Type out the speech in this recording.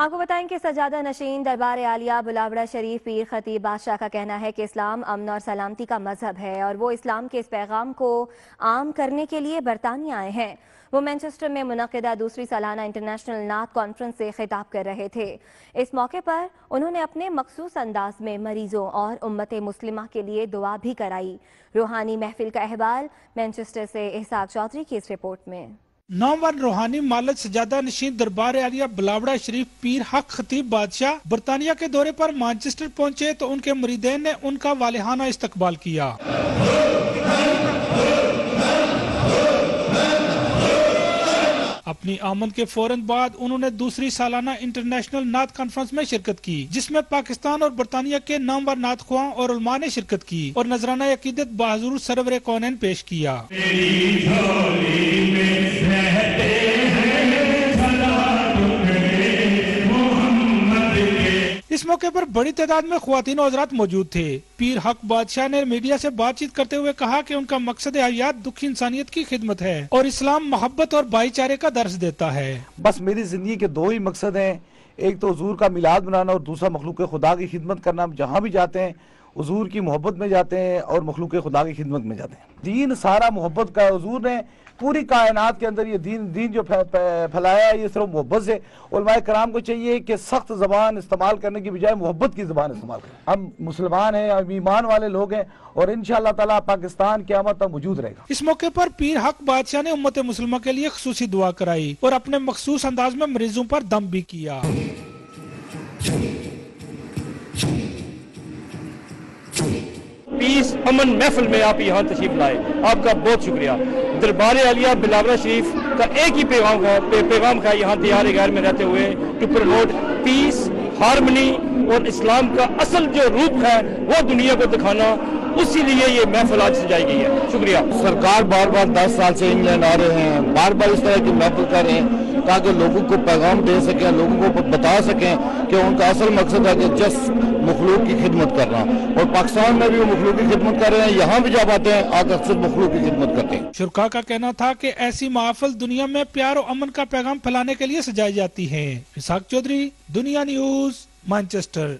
آپ کو بتائیں کہ سجادہ نشین دربار عالیہ بلاوڑا شریف پیر خطیب بادشاہ کا کہنا ہے کہ اسلام امن اور سلامتی کا مذہب ہے اور وہ اسلام کے اس پیغام کو عام کرنے کے لیے برطانیہ آئے ہیں۔ وہ مینچسٹر میں منعقدہ دوسری سالانہ انٹرنیشنل نعت کانفرنس سے خطاب کر رہے تھے۔ اس موقع پر انہوں نے اپنے مخصوص انداز میں مریضوں اور امت مسلمہ کے لیے دعا بھی کرائی۔ روحانی محفل کا احوال مینچسٹر سے احساق چودھری کی اس رپورٹ میں۔ نامور روحانی مالک سجادہ نشین دربار عالیہ بلاوڑا شریف پیر حق خطیب بادشاہ برطانیہ کے دورے پر مانچسٹر پہنچے تو ان کے مریدین نے ان کا والہانہ استقبال کیا۔ اپنی آمد کے فوراً بعد انہوں نے دوسری سالانہ انٹرنیشنل نعت کانفرنس میں شرکت کی، جس میں پاکستان اور برطانیہ کے نامور نعت خواہ اور علماء نے شرکت کی اور نذرانہ عقیدت بحضور سرور کونین پیش کیا۔ اس موقع پر بڑی تعداد میں خواتین و حضرات موجود تھے۔ پیر حق بادشاہ نے میڈیا سے بات چیت کرتے ہوئے کہا کہ ان کا مقصد حیات دکھی انسانیت کی خدمت ہے اور اسلام محبت اور بھائی چارے کا درس دیتا ہے۔ بس میری زندگی کے دو ہی مقصد ہیں۔ ایک تو حضور کا میلاد بنانا اور دوسرا مخلوق خدا کی خدمت کرنا۔ جہاں بھی جاتے ہیں حضور کی محبت میں جاتے ہیں اور مخلوق خدا کی خدمت میں جاتے ہیں۔ دین سارا محبت کا حضور نے پوری کائنات کے اندر یہ دین دین جو پھیلایا ہے، یہ صرف محبت سے۔ علماء کرام کو چاہیے کہ سخت زبان استعمال کرنے کی بجائے محبت کی زبان استعمال کریں۔ ہم مسلمان ہیں، ہم ایمان والے لوگ ہیں اور انشاءاللہ تعالیٰ پاکستان قیامت تک موجود رہے گا۔ اس موقع پر پیر حق بادشاہ نے امت مسلمہ کے لیے خصوصی دعا کرائی اور اپنے مخصوص انداز میں مریضوں پر دم بھی کیا۔ پیس امن محفل میں آپ یہاں تشریف لائے۔ آپ کا بہت شکریہ۔ دربار عالیہ بلاورہ شریف کا ایک ہی پیغام کا پیغام کا یہاں دیار غیر میں رہتے ہوئے ٹو پروموٹ پیس ہارمنی اور اسلام کا اصل جو روپ ہے وہ دنیا کو دکھانا اسی لیے یہ محفل آج سجائی گئی ہے۔ شکریہ۔ سرکار بار بار دس سال سے انگلینڈ آ رہے ہیں۔ بار بار اس طرح کی محفل کر رہے ہیں تاکہ لوگوں کو پیغام دے سکیں لوگوں کو بتا سکیں کہ ان کا اصل مقصد ہے کہ جس مخلوق کی خدمت کرنا۔ اور پاکستان میں بھی وہ مخلوق کی خدمت کر رہے ہیں، یہاں بھی جب آتے ہیں، آج اکثر مخلوق کی خدمت کرتے ہیں۔ شرکا کا کہنا تھا کہ ایسی محافل دنیا میں پیار و امن کا پیغام پھیلانے کے لیے سجائی جاتی ہے۔ اسحاق چودھری، دنیا نیوز، مانچسٹر۔